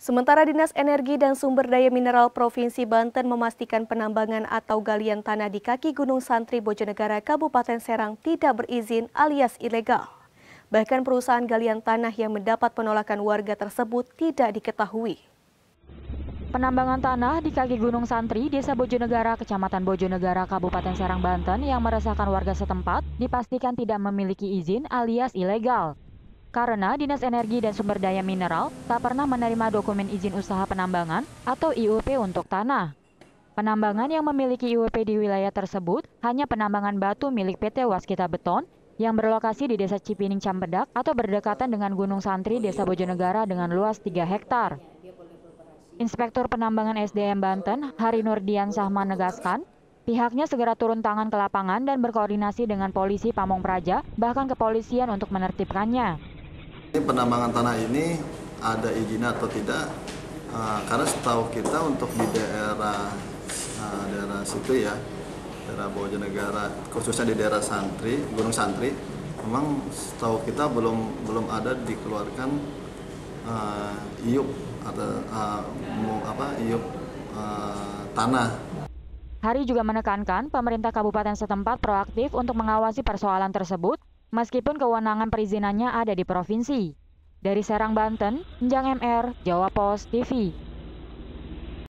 Sementara Dinas Energi dan Sumber Daya Mineral Provinsi Banten memastikan penambangan atau galian tanah di kaki Gunung Santri Bojonegara Kabupaten Serang tidak berizin alias ilegal. Bahkan perusahaan galian tanah yang mendapat penolakan warga tersebut tidak diketahui. Penambangan tanah di kaki Gunung Santri, Desa Bojonegara, Kecamatan Bojonegara, Kabupaten Serang, Banten yang meresahkan warga setempat dipastikan tidak memiliki izin alias ilegal. Karena Dinas Energi dan Sumber Daya Mineral tak pernah menerima dokumen izin usaha penambangan atau IUP untuk tanah. Penambangan yang memiliki IUP di wilayah tersebut hanya penambangan batu milik PT Waskita Beton yang berlokasi di Desa Cipining Campedak atau berdekatan dengan Gunung Santri Desa Bojonegara dengan luas 3 hektar. Inspektur Penambangan SDM Banten, Hari Nurdian Sahman menegaskan, pihaknya segera turun tangan ke lapangan dan berkoordinasi dengan polisi Pamong Praja, bahkan kepolisian untuk menertibkannya. Ini penambangan tanah ini ada izin atau tidak? Uh, karena setahu kita untuk di daerah uh, daerah situ ya, daerah Bojonegara, khususnya di daerah Santri, Gunung Santri, memang setahu kita belum belum ada dikeluarkan uh, iup atau uh, apa iup uh, tanah. Hari juga menekankan pemerintah kabupaten setempat proaktif untuk mengawasi persoalan tersebut meskipun kewenangan perizinannya ada di provinsi. Dari Serang, Banten, Njang MR, Jawa Pos TV.